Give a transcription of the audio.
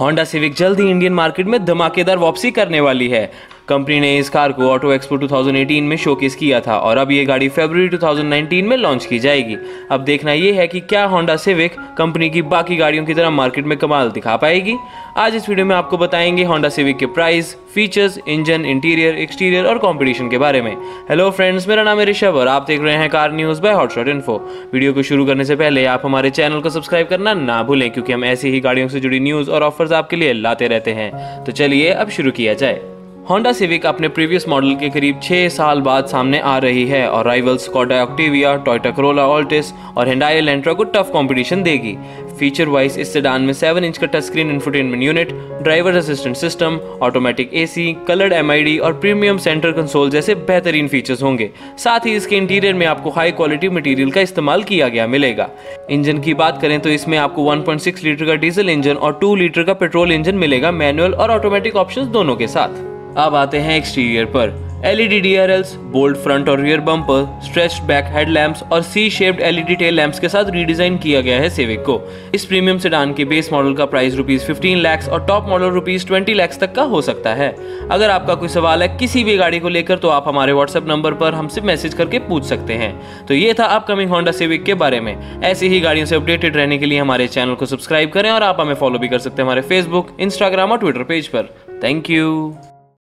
Honda civic जल्द ही Indian market में धमाकेदार वापसी करने वाली है। कंपनी ने इस कार को ऑटो एक्सपो 2018 में शोकेस किया था और अब ये गाड़ी फरवरी 2019 में लॉन्च की जाएगी। अब देखना ये है कि क्या होंडा सिविक कंपनी की बाकी गाड़ियों की तरह मार्केट में कमाल दिखा पाएगी। आज इस वीडियो में आपको बताएँगे होंडा सिविक के price features engine interior exterior और कॉम्पिटिशन के बारे में। हेलो फ्रेंड्स मेरा नाम है ऋषभ और आप देख रहे हैं car news by Hotshot Info video को शुरू करने से पहले आप हमारे चैनल को सब्सक्राइब करना ना भूलें, क्योंकि हम ऐसी ही गाड़ियों से जुड़ी न्यूज़ और ऑफर्स आपके लिए लाते रहते हैं। तो चलिए अब शुरू किया जाए। होंडा सिविक अपने प्रीवियस मॉडल के करीब छह साल बाद सामने आ रही है और rivals Skoda Octavia Toyota Corolla Altis और हिंडाई एलेंट्रा को टफ कंपटीशन देगी। फीचर वाइज इस सेडान में 7 इंच का touch screen infotainment unit driver assistant system automatic AC coloured MID और प्रीमियम सेंटर कंसोल जैसे बेहतरीन फीचर्स होंगे। साथ ही इसके इंटीरियर में आपको हाई क्वालिटी मटेरियल का इस्तेमाल किया गया मिलेगा। इंजन की बात करें तो इसमें आपको 1.6 लीटर का डीजल इंजन और 2 लीटर का पेट्रोल इंजन मिलेगा मैनुअल और ऑटोमेटिक ऑप्शन दोनों के साथ। अब आते हैं एक्सटीरियर पर। एलईडी डीआरएल्स बोल्ड फ्रंट और rear bumper stretched back headlamps और C shaped LED tail lamps के साथ रीडिजाइन किया गया है सेविक को। इस प्रीमियम सेडान के बेस मॉडल का प्राइस रुपीज़ 15 लाख और टॉप मॉडल रुपीज़ 20 लाख तक का हो सकता है। अगर आपका कोई सवाल है किसी भी गाड़ी को लेकर तो आप हमारे व्हाट्सएप नंबर पर हमसे मैसेज करके पूछ सकते हैं। तो ये था अपकमिंग होंडा सिविक के बारे में। ऐसी ही गाड़ियों से अपडेटेड रहने के लिए हमारे चैनल को सब्सक्राइब करें और आप हमें फॉलो भी कर सकते हैं हमारे फेसबुक इंस्टाग्राम और ट्विटर पेज पर। Thank you